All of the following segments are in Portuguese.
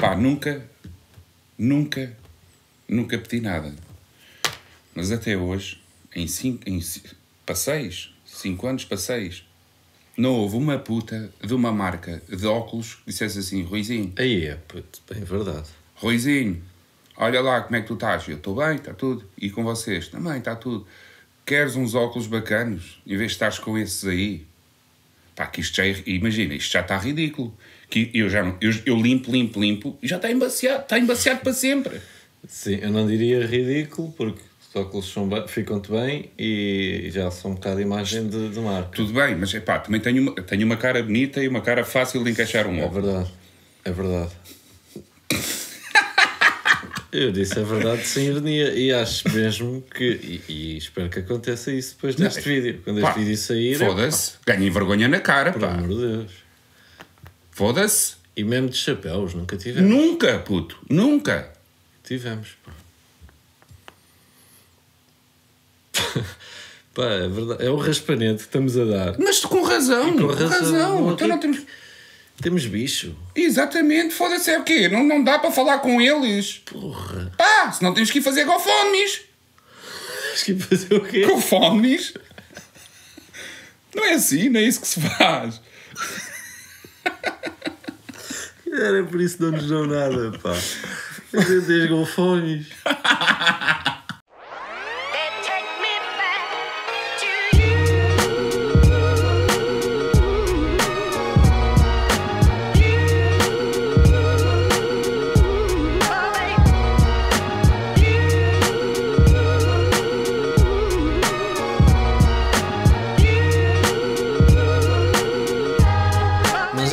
Pá, nunca, nunca, nunca pedi nada. Mas até hoje, em cinco, em, para seis, cinco anos para seis, não houve uma puta de uma marca de óculos que dissesse assim, Ruizinho, Aí é, puto, bem verdade. Ruizinho, olha lá como é que tu estás. Eu estou bem, está tudo. E com vocês? Também está tudo. Queres uns óculos bacanos? Em vez de estares com esses aí? Pá, que isto já é, imagina, isto já está ridículo. Que eu já não, eu, eu limpo, limpo, limpo e já está embaciado, está embaciado para sempre. Sim, eu não diria ridículo, porque os óculos ficam-te bem e já são um bocado imagem de, de marca. Tudo bem, mas epá, também tenho uma, tenho uma cara bonita e uma cara fácil de encaixar um É óculos. verdade, é verdade. Eu disse a verdade sem ironia e acho mesmo que. E, e espero que aconteça isso depois deste vídeo. Quando Pá, este vídeo sair. Foda-se, ganhem vergonha na cara, Pelo pá. amor de Deus. Foda-se. E mesmo de chapéus, nunca tivemos. Nunca, puto, nunca. Tivemos, pá. É verdade. É o raspanete que estamos a dar. Mas com razão, com razão, razão. não Então não temos... Temos bicho. Exatamente, foda-se, é o quê? Não, não dá para falar com eles. Porra. Pá, senão temos que ir fazer GoFundMes. Acho que ia fazer o quê? GoFundMes? Não é assim, não é isso que se faz. Era por isso que não nos dão nada, pá. Fazer 10 golfones.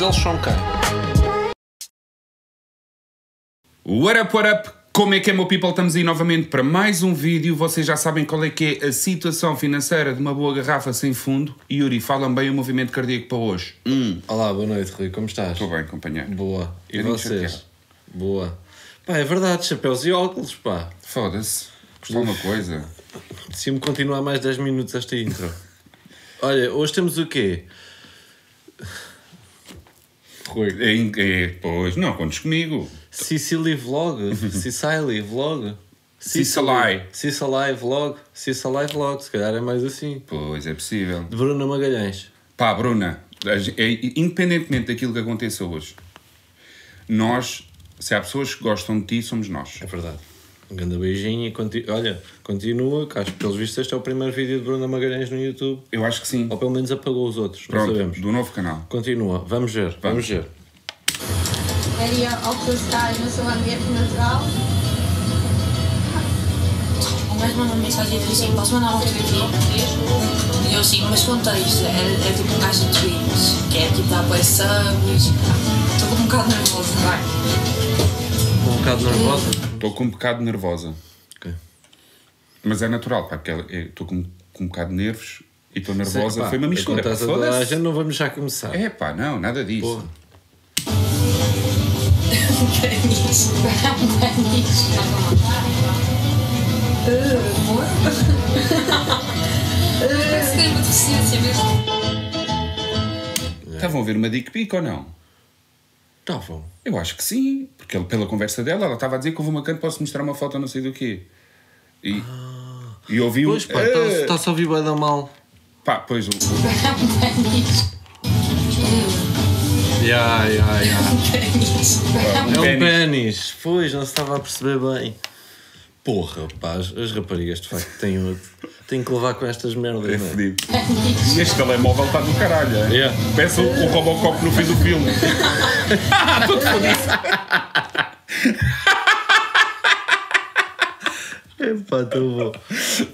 Eles são quem? What up, what up? Como é que é, meu people? Estamos aí novamente para mais um vídeo. Vocês já sabem qual é que é a situação financeira de uma boa garrafa sem fundo. Yuri, falam bem o movimento cardíaco para hoje. Hum, Olá, boa noite, Rui. Como estás? estou bem, companheiro. Boa. E Eu vocês? chateado. Boa. Pá, é verdade, chapéus e óculos, pá. Foda-se. Só uma coisa. Se me continuar mais 10 minutos esta intro. Olha, hoje temos o quê? Rui. É, é, pois, não contes comigo. Sicily Vlog. Sicily Vlog. Cicely. Cicely Vlog. Cicely Vlog. Se calhar é mais assim. Pois, é possível. De Bruna Magalhães. Pá, Bruna, é, independentemente daquilo que aconteça hoje, nós, se há pessoas que gostam de ti, somos nós. É verdade. Um grande beijinho e conti... olha, continua, que acho que pelos vistos este é o primeiro vídeo de Bruna Magalhães no YouTube. Eu acho que sim. Ou pelo menos apagou os outros, não Pronto, sabemos. do novo canal. Continua, vamos ver, vamos ver. Daria ao que estás no seu ambiente natural. O gajo manda mensagem e diz assim, posso mandar um tweet? E eu assim, mas conta isto, é, é tipo um gajo de tweets, que é tipo dar para subs. Estou com um bocado nervoso, vai. Um bocado nervosa. Estou com um bocado nervosa. Ok. Mas é natural, pá, porque ela- eu estou com, com um bocado de nervos e estou nervosa. Pá, Foi uma mistura. pá, toda a Foda-se. gente, não vamos já começar. É pá, não, nada disso. Porra. Que é isso? Parece que tem uma deficiência mesmo. Estavam a ver uma dick pic ou não? Estavam. Eu acho que sim, porque ele- pela conversa dela, ela estava a dizer que houve uma canto, posso mostrar uma foto, não sei do quê. E, e ouvi um. Pois pá, "Ah!" está-se a ouvir bem da mal. Pá, pois o. ya, ya. Que é isso? É um pênis. pênis. Pois, não se estava a perceber bem. Porra, pá, as, as raparigas de facto têm, outro- têm que levar com estas merdas, É é? fedido. E este telemóvel está do caralho, é? Yeah. Peço o, o Robocop no fim do filme. Tudo fodido. Epá, tão bom.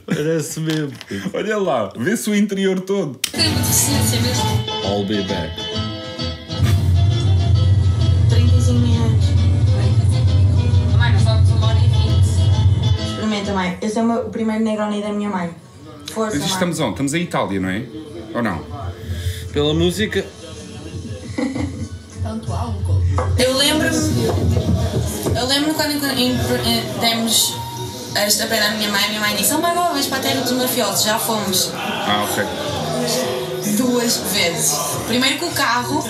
Parece mesmo. Olha lá, vê-se o interior todo. Tem uma deficiência mesmo. I'll be back. Esse é o, meu, o primeiro Negroni da minha mãe. Força, Mas mãe. estamos onde? Estamos em Itália, não é? Ou não? Pela música, Tanto álcool. Eu lembro-me. Eu lembro-me quando em- em- demos esta pé da minha mãe, a minha mãe disse: Oh my god, vais para a terra dos mafiosos, já fomos. Ah, ok. Duas vezes. Primeiro com o carro,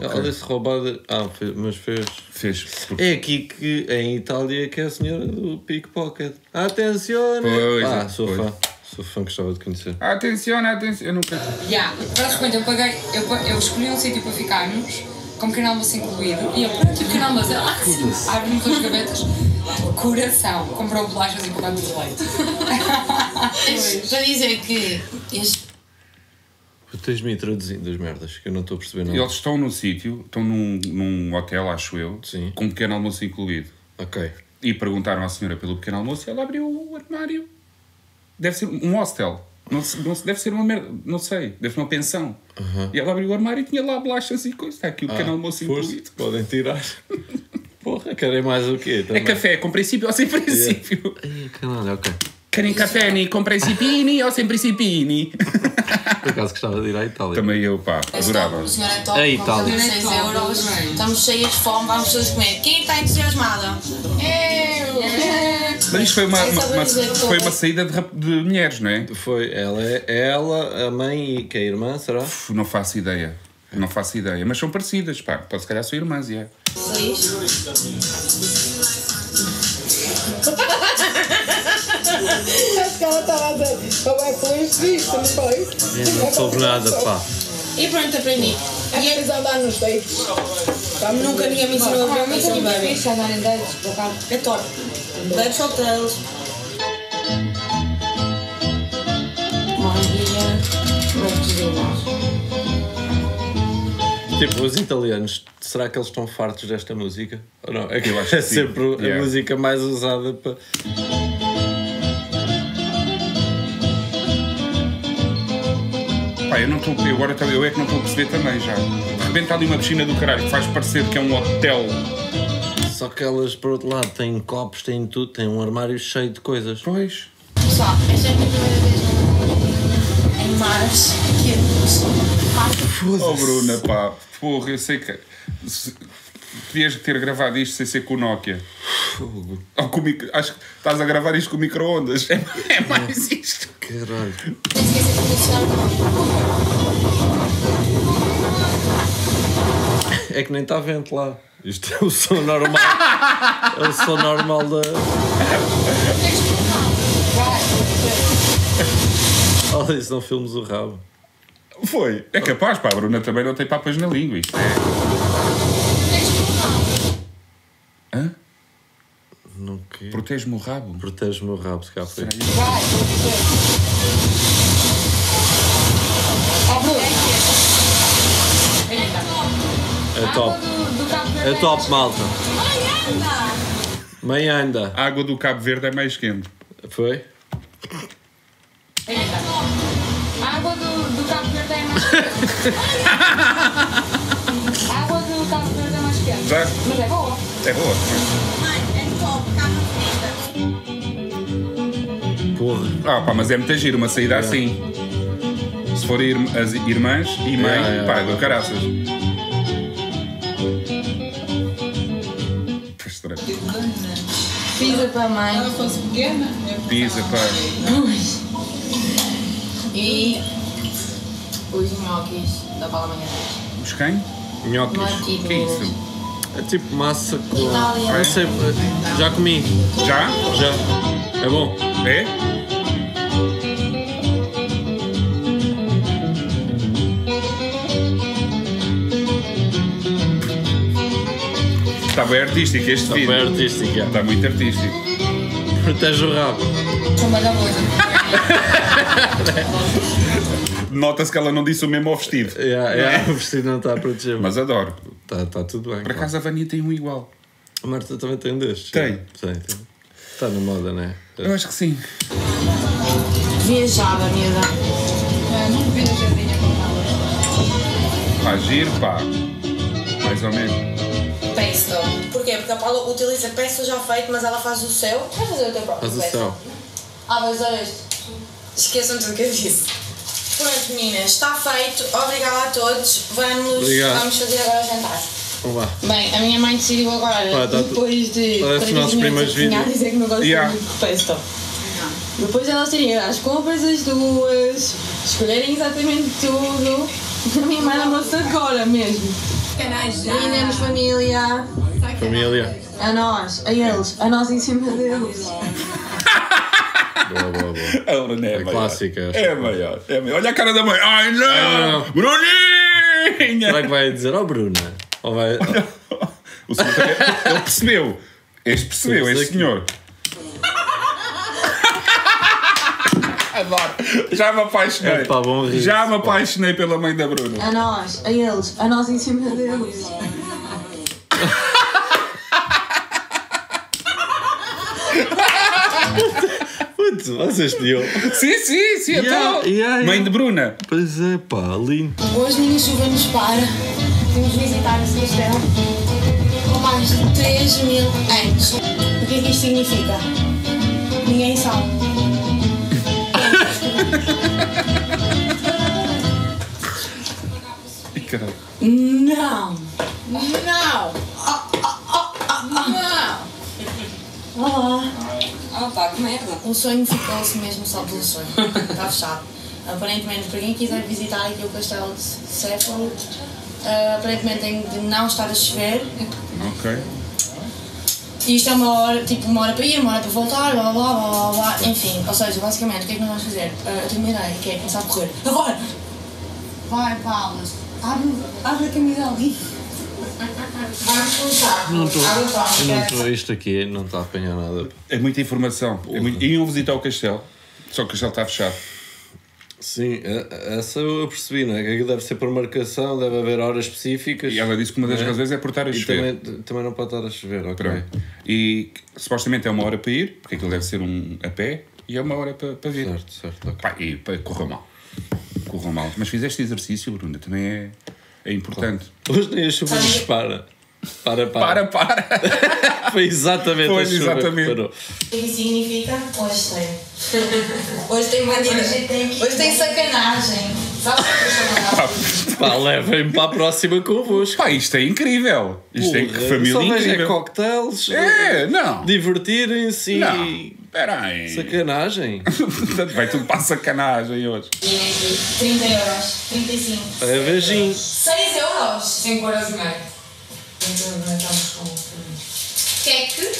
Ela disse roubada. Ah, fez- mas fez. Fez. É aqui que, em Itália, que é a senhora do pickpocket. Atenção! Pois Ah, é, sou pois. fã. Sou fã, gostava de conhecer. Atenção, atenção. Eu nunca. Já, basicamente eu paguei, eu, eu escolhi um sítio para ficarmos, com pequeno almoço incluído, e eu, pronto, pequeno almoço, ela, ah, sim, abre-nos as gavetas, coração, comprou bolachas e pacotes de leite. Para dizer que este tens-me traduzindo as merdas, que eu não estou a perceber nada. Eles estão num sítio, estão num, num hotel, acho eu, Sim. com um pequeno almoço incluído. Ok. E perguntaram à senhora pelo pequeno almoço e ela abriu o armário. Deve ser um hostel. Não, não deve ser uma merda, não sei, deve ser uma pensão. E ela abriu o armário e tinha lá bolachas e coisas. Está aqui o pequeno almoço Ah, força, incluído. Podem tirar. Porra, querem mais o quê? É Também. café com princípio ou sem princípio? Ai, caralho, ok. Querem café ni com principini ou sem principini? Por acaso gostava de ir à Itália. Também eu, pá, adorava. O senhor é top, É compramos Itália. 6 euros, estamos cheias de fome, vamos todos comer. Quem está entusiasmada? Mas isto foi uma, uma- uma- foi eu- uma saída de, de mulheres, não é? Foi ela, é ela, a mãe e que é a irmã, será? Uf, Não faço ideia. Não faço ideia. Mas são parecidas, pá. Pode se calhar são irmãs, é. 6. Acho a dizer, eu é feliz disto, não foi? Eu não soube nada, pá. E pronto, aprendi. É preciso andar nos dates. Nunca ninguém me ensinou a ver isso é muito bem. fixe andar em dates, por acaso. É top. Dates hotels. Tipo, os italianos, será que eles estão fartos desta música? Ou não? É que Eu acho é que sim. sempre a Yeah. música mais usada para. Pá, eu não estou. Eu agora também- eu é que não estou a perceber também já. De repente está ali uma piscina do caralho que faz parecer que é um hotel. Só que elas, por outro lado, têm copos, têm tudo, têm um armário cheio de coisas. Pois. Pessoal, esta é a minha primeira vez no- em Mars. Que eu Oh Bruna, pá. Porra, eu sei que. Podias ter gravado isto sem ser com o Nokia. Ou com o mic- Acho que estás a gravar isto com micro-ondas. É, é mais isto. Caralho. De condicionar o É que nem está vento lá. Isto é o som normal. é o som normal da. Olha, isso não filmes o rabo. Foi. É capaz, pá. A Bruna também não tem papas na língua. Isto é. Hã? Não que. Protege-me o rabo. Protege-me o rabo, se cá foi. É top. É top, malta. Mãe anda. A água do Cabo Verde é mais quente. Foi? A água do, do Cabo Verde é mais quente. A água do Cabo Verde é mais quente. Mas é boa. É boa. Porra. Ah, pá, mas é muito giro, uma saída assim. Se forem irm- as irmãs e mãe, Yeah, yeah, pá, yeah. do caraças. Pá, estranho. Pizza para a mãe. Pizza, pá. E os nhoquis da Paula Manhã. Os quem? Nhoquis. O que é isso? É tipo massa com. Itália. Não sei, já comi. Já? Já. É bom. É? Está bem artístico este Está vídeo. bem artístico, já. Está muito artístico. Protege o rabo. Nota-se que ela não disse o mesmo ao vestido. Yeah, yeah, o vestido não está a proteger. Mas adoro. Está tá tudo bem. Por acaso a Vânia tem um igual. A Marta também tem destes. Tem? Tem, tem. Está na moda, não é? Eu acho que sim. Viajava, miúda. Pá, giro, pá. Mais ou menos. Pesto. Porquê? Porque a Paula utiliza pesto já feito, mas ela faz o seu. Vai fazer o teu próprio Faz o céu. Ah, vais usar este. Esqueçam tudo o que eu disse. Pronto, meninas, está feito. Obrigada a todos. Vamos, Obrigado. vamos fazer agora o jantar. Vamos lá. Bem, a minha mãe decidiu agora, Pá, tá depois de Parece os 40 nossos minutos primeiros vídeos. dizer que não gosta Yeah. muito de pesto. Depois elas ido às compras as duas, escolherem exatamente tudo. A minha mãe lembrou-se agora mesmo. Brindemos família. Família. A nós, a eles, a nós em cima deles. Boa, boa, boa. A Lorena é, É maior. clássica. É maior. É maior. Olha a cara da mãe. Ai não! Não. Bruninha! Será que vai dizer, oh Bruna? Ou vai. O senhor também- ele percebeu. Este percebeu, este senhor. Adoro. Já me apaixonei. É pá, bom rir, Já me pá. apaixonei pela mãe da Bruna. A nós, a eles, a nós em cima deles. Putz, vocês pediam. Sim, sim, sim. Yeah, então. yeah, yeah. Mãe de Bruna. Pois é, pá, lindo. Hoje ninguém chuva nos para. Temos de visitar esse castelo com mais de 3 mil anos. O que é que isto significa? Ninguém sabe. Caralho. Não! Não! Não! Olá! Ah pá, que merda. O sonho ficou-se mesmo só pelo sonho. Está fechado. Aparentemente, para quem quiser visitar aqui o castelo de Céfalo, ah, aparentemente tem de não estar a chover. Ok. E isto é uma hora, tipo, uma hora para ir, uma hora para voltar, blá blá blá blá blá, enfim. Ou seja, basicamente, o que é que nós vamos fazer? Ah, eu tenho uma ideia, que é começar a correr. Agora! Vai, Paulas, abre, abre a camisola ali. Vamos começar. Não estou. Não estou. Isto aqui não está a apanhar nada. É muita informação. É muito... Iam visitar o castelo. Só que o castelo está fechado. Sim, essa eu percebi, não é? Que aquilo deve ser por marcação, deve haver horas específicas. E ela disse que uma das É. razões é por estar a E chover. também, também não pode estar a chover, ok. Pronto. E supostamente é uma hora para ir, porque aquilo deve ser um a pé, e é uma hora para, para vir. Certo, certo, ok. Pá, e pá, correu mal. Correu mal. Mas fizeste exercício, Bruna, também é, é importante. Hoje nem a chuva nos para. Para, Para, para. Foi exatamente Foi, a chuva exatamente. que parou. O que significa? Hoje tem. Hoje tem bandeira. Hoje tem sacanagem. Sabe o que é sacanagem? Pá, levem-me para a próxima convosco. Pá, isto é incrível. Isto é Porra, família só é incrível. cocktails, É, não. divertirem-se e Não, espera aí. sacanagem. Vai tudo para a sacanagem hoje. 30 euros. 35. É beijinho. 6 euros. 5 horas e Estamos com. Queque.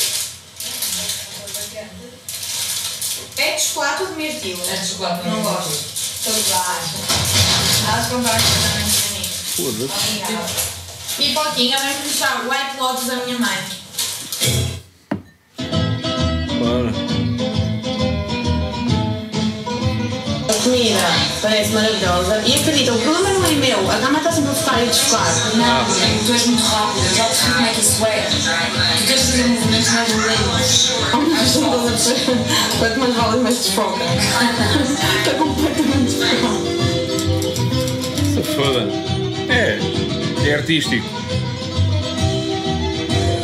É de chocolate ou de mirtilo? É de chocolate, Não não gosto. Estou baixo. Elas compraram também para mim. Foda-se. Obrigada. Pipoquinha, vem puxar White Lotus da minha mãe. Bora. A comida parece maravilhosa. E acredita, o problema não é meu. A gama está sempre a focar e desfocar. Não, é que tu és muito rápido. Eu já percebi como é que isso é. Tu tens de fazer movimentos mais lentos. Quanto mais vale, mais desfoca. Está completamente desfocado. Se foda. É, é artístico.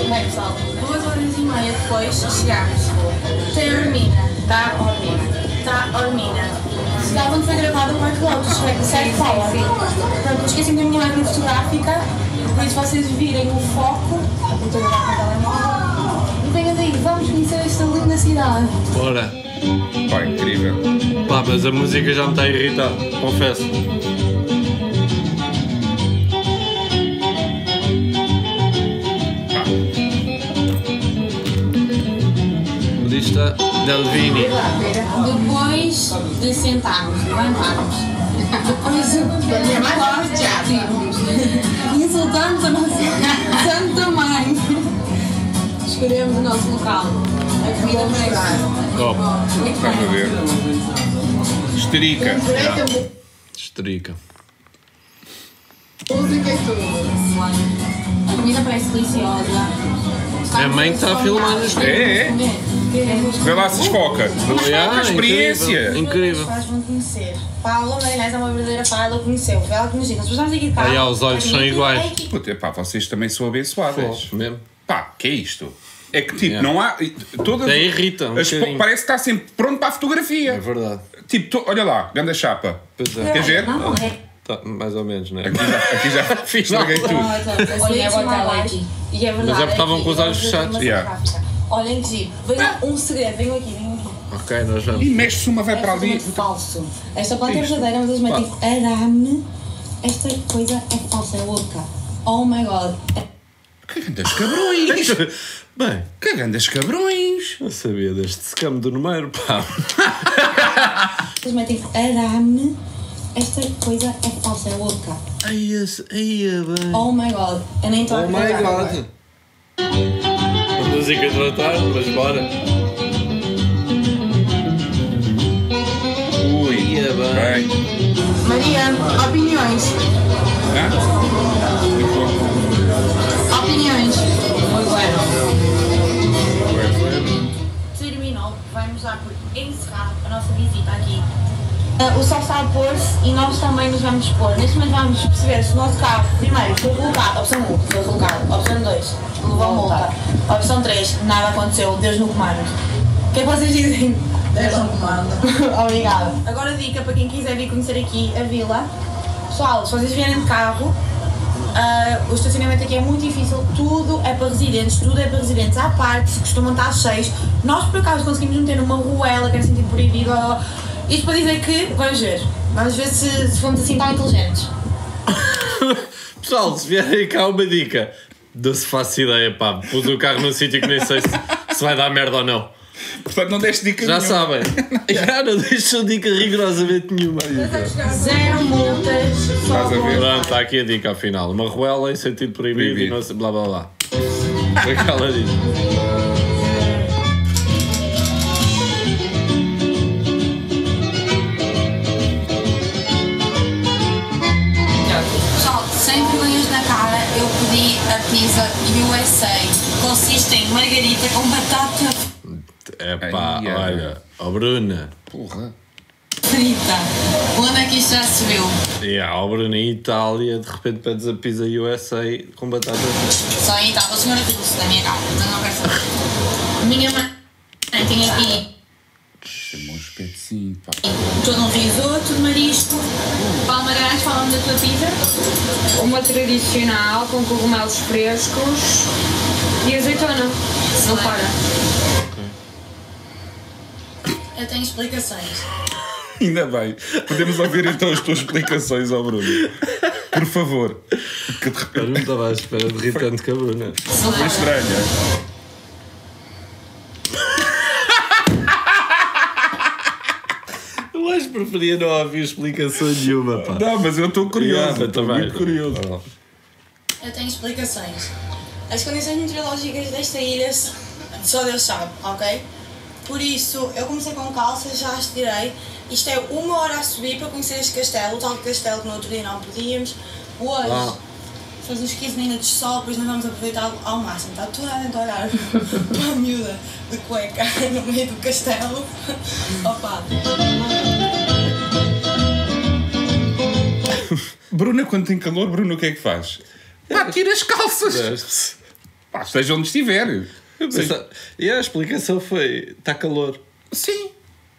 Bem, pessoal, duas horas e meia depois chegámos. Tem a Ormina. Está a Ormina. Está a Ormina. Chegavam onde foi gravado o White Lotus, certo, Paula? Pronto, esqueci da minha máquina fotográfica, por isso vocês virem o foco. Eu estou a gravar com o telemóvel. E venham daí, vamos conhecer esta linda cidade. Bora. Pá, incrível. Pá, mas a música já me está a irritar, confesso. Delvini. Depois de sentarmos, levantarmos, depois de mais e insultamos a nossa santa mãe, escolhemos o nosso local. A comida Copo. estás a ver? Esterica. Estrica. A comida parece deliciosa. É a mãe que está a filmar nos vídeos. É, é. Vê lá se desfoca. Ah, a experiência. Incrível. incrível. Os pais vão conhecer. Paula Marinés é uma verdadeira pai, ela conheceu. Ela conheceu. Se estamos aqui de cá. Aí, ó, os olhos são iguais. Puta, pá, vocês também são abençoadas. Mesmo. Pá, que é isto? É que tipo, Yeah. não há. Todas, Até irrita um as bocadinho. Parece que está sempre pronto para a É fotografia. verdade. Tipo, to- olha lá, ganda chapa. Pois é. Quer ver? Não, é. Tá, mais ou menos, né? Aqui já, aqui já Fiz mal. tudo. Olhem é agora botar lá aqui. E é verdade. Mas é porque estavam com os olhos fechados. Yeah. Olhem giro. Venham um segredo. Venham aqui, venham aqui. Ok, nós E vamos. mexe-se uma, vai para ali. é falso. Esta planta é verdadeira, mas eles metem arame. Esta coisa é falsa, é louca. Oh my god. Que grandes cabrões! Bem, que grandes cabrões! não sabia deste secame do número, pá. Eles metem arame. Esta coisa é falsa, é louca. Ai, ai, é bem. Oh my god. Eu nem estou a Oh my god. A música de matar, mas bora. Ui, bem. bem. Maria, opiniões. Hã? Muito bom. Opiniões. Terminou, vamos dar por encerrado a nossa visita aqui. Ah, o sol está a pôr-se e nós também nos vamos pôr. Neste momento vamos perceber se o nosso carro, primeiro, foi colocado. Opção 1, foi colocado. Opção 2, levou multa. Opção 3, nada aconteceu, Deus no comando. O que é que vocês dizem? Deus no comando. Obrigada. Agora dica para quem quiser vir conhecer aqui a vila. Pessoal, se vocês vierem de carro, ah, o estacionamento aqui é muito difícil, tudo é para residentes, tudo é para residentes à parte, costumam estar cheios. Nós por acaso conseguimos meter numa ruela que era sentido proibido. Isto para dizer que, vamos ver, vamos ver se, se fomos assim tão inteligentes. Pessoal, se vierem cá uma dica, não-se faço ideia, pá. Pus o carro num sítio que nem sei se, se vai dar merda ou não. Portanto, não deste dica Já nenhuma. sabem. Já não deixam dica rigorosamente nenhuma. Zero multas, Estás a ver? Pronto, está aqui a dica ao final. Uma ruela em sentido proibido, Proibido. e não sei, blá blá blá. Foi o que margarita com batata É pá, Ai, olha. Ó Bruna. Porra. frita. Onde é que isto já se viu? E ó Bruna, em Itália, de repente pedes a pizza USA com batata frita. Só em Itália. A senhora trouxe da minha casa, mas eu não quero saber. A minha mãe tem aqui Chamou um espetinho, pá. todo um risoto de marisco. Paulo Magalhães, fala-me da tua pizza. Uma tradicional com cogumelos frescos e azeitona. Não para. Eu tenho explicações. Ainda bem. Podemos ouvir então as tuas explicações ao Bruno. Por favor. Que de Eu repente não estava à espera de rir tanto que a Bruna. foi estranha. Eu acho que preferia não ouvir explicação nenhuma, pá. Não, mas eu estou curioso. Yeah, Estou também. muito curioso. Eu tenho explicações. As condições meteorológicas desta ilha só Deus sabe, ok? Por isso, eu comecei com calças, já as tirei. Isto é uma hora a subir para conhecer este castelo, o tal castelo que no outro dia não podíamos. Hoje, Ah. faz uns 15 minutos de sol, depois nós vamos aproveitar ao máximo. Está toda a gente a olhar para a miúda de cueca no meio do castelo. Opa! Bruna, quando tem calor, Bruno, o que é que faz? Pá, tira as calças. Pá, esteja onde estiver. Pensa- E a explicação foi: está calor. Sim.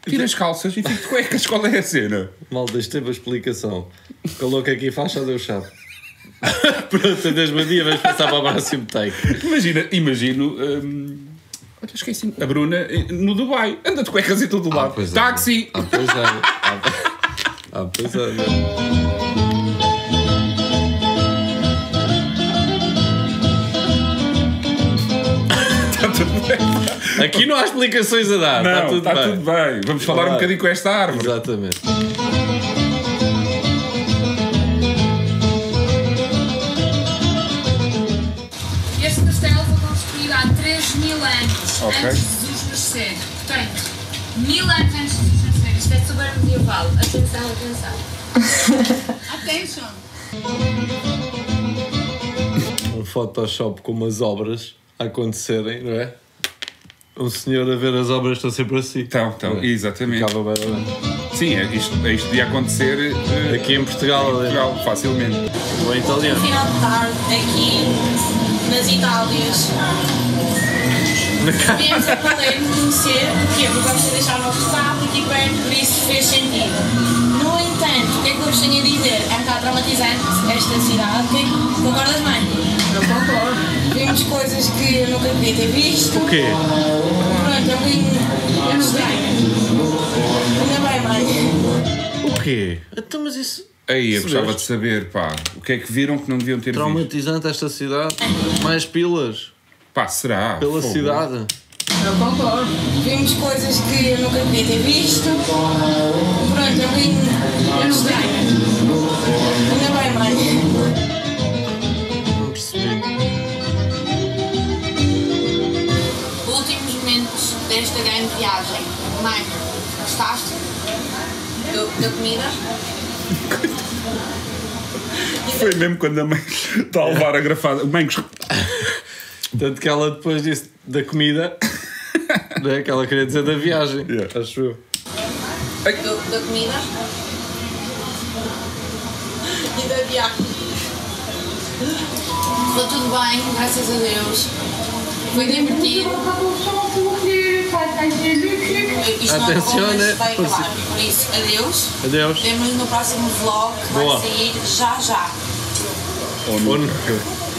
Tira as calças e fica de cuecas. Qual é a cena? Malta, isto teve a explicação. O calor que aqui faz só Deus sabe. Pronto, adeus, bom dia, vamos passar para o próximo take. Imagina, imagino. hum, olha, esqueci. A Bruna eh, no Dubai. Anda de cuecas em todo o lado. pois é. Táxi! Ah, pois é. Ah, ah, pois é. Aqui não há explicações a dar. está Não, tudo está bem. tudo bem. Vamos falar um bocadinho com esta árvore. Exatamente. Este castelo foi construído há 3 mil anos Ok. antes de Jesus nascer. Portanto, mil anos antes de Jesus nascer. Isto é super medieval. Atenção, atenção. Attention! Um Photoshop com umas obras a acontecerem, não é? Um senhor a ver as obras estão sempre assim. Então, então, Não é? exatamente. Ficava bem, bem. Sim, é, isto, isto podia acontecer eh, Aqui em Portugal, em Portugal, facilmente. ou em italiano. Final de tarde, aqui nas Itálias. Viemos a Palermo conhecer, porquê? Porque vamos ter de deixar o nosso carro aqui perto, por isso fez sentido. No entanto, o que é que eu vos tenho a dizer? É um bocado traumatizante esta cidade. Que- Concordas, mãe? Eu concordo. Eu nunca podia ter visto. O quê? Pronto, é um bocadinho estranho. Ainda bem, mãe. O quê? Então, mas isso. Aí, eu gostava de saber, pá. O que é que viram que não deviam ter visto? Traumatizante esta cidade. Mais pilas Pá, será? pela Fogo. cidade. Eu concordo. Vimos coisas que eu nunca queria ter visto. Pronto, eu vim. Eu não sei. Viagem. Mãe, gostaste? Do- Da comida? Foi mesmo quando a mãe está a levar a grafada. Mãe, Tanto que ela depois disse da comida, não é? Que ela queria dizer da viagem. Yeah. Acho eu. Do- Da comida? E da viagem. Ficou tudo bem, graças a Deus. Foi divertido. Isto não Atenção, mas né? Por isso, adeus. Adeus. Vemos no próximo vlog que Boa. vai sair já já. Ou nunca.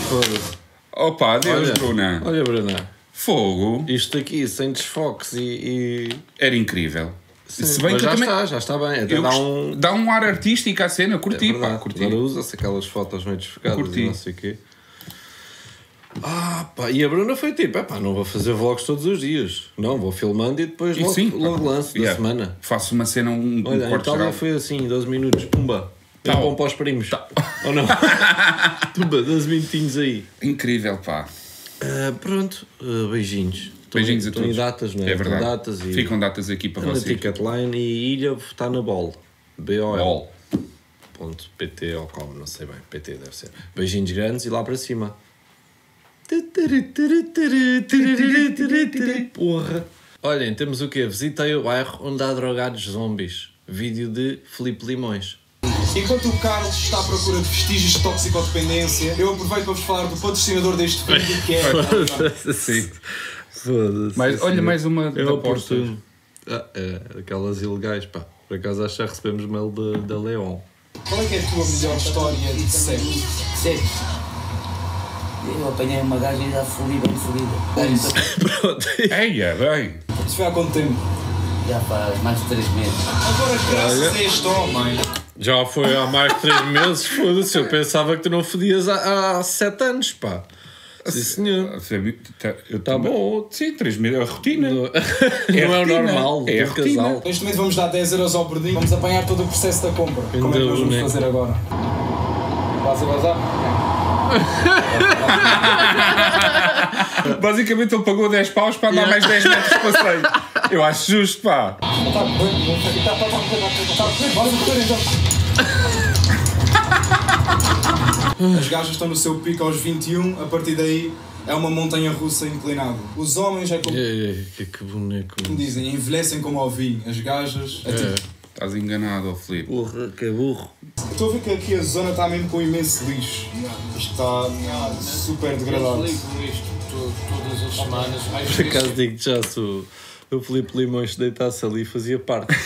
Foda-se. Opa, adeus, Olha, Bruna. olha, Bruna. Fogo. Isto aqui, sem desfoques e. e... Era incrível. Sim, Se bem mas que já também. está, já está bem. Até eu dá gost- um. dá um ar artístico à cena, curti, É pá, curti. Agora usa-se aquelas fotos meio desfocadas Curti. e não sei o quê. Ah, pá, e a Bruna foi tipo, pá, não vou fazer vlogs todos os dias. Não, vou filmando e depois E logo, sim, logo lanço da Yeah. semana. Faço uma cena, um, um Olha, a corte Itália geral. foi assim, 12 minutos, pumba. Tá Tá. bom para os primos. Ou não? pumba, 12 minutinhos aí. Incrível, pá. Ah, pronto, ah, beijinhos. Estão- Beijinhos a estão todos. em datas, não é? É verdade. Datas e Ficam datas aqui para Está na vocês. Ticketline e Ilha está na Bol. B-O-L. Bol. Ponto PT ou como, não sei bem. PT deve ser. Beijinhos grandes e lá para cima. Porra. Olhem, temos o quê? Visitei o bairro onde há drogados zombies. Vídeo de Filipe Limões. Enquanto o Carlos está à procura de vestígios de toxicodependência, eu aproveito para vos falar do patrocinador deste vídeo, que é. Foda-se. Mas olha, mais uma É da aposta. oportuno. Ah, é, aquelas ilegais, pá. Por acaso acho que já recebemos mail da- da Leon. Qual é que é a tua melhor história de sexo? Sério. Eu apanhei uma gaja e já fodi bem fodida. Pronto. Eia, bem. Isso foi há quanto tempo? Já faz mais de 3 meses. Agora, graças a este homem, Já foi há mais de 3 meses, foda-se. Eu pensava que tu não fodias há 7 anos, pá. Sim, senhor. Eu Tá bom. Sim, três meses. É a rotina. Não, É não é o rotina. normal É a rotina. casal. neste momento vamos dar 10 euros ao Berdinho, vamos apanhar todo o processo da compra. Como é que nós vamos fazer agora? Vaza, vaza. Basicamente ele pagou 10 paus para andar mais 10 metros de passeio. Eu acho justo, pá. As gajas estão no seu pico aos 21, a partir daí é uma montanha russa inclinada. Os homens é como, que boneco. como dizem, envelhecem como ao vinho. As gajas. É tipo, Estás enganado, ó Filipe. Burro, que burro. Estou a ver que aqui a zona está mesmo com imenso lixo. Isto está super degradado. todas as semanas. Por acaso digo-te já, se o, o Filipe Limões se deitasse ali, fazia parte.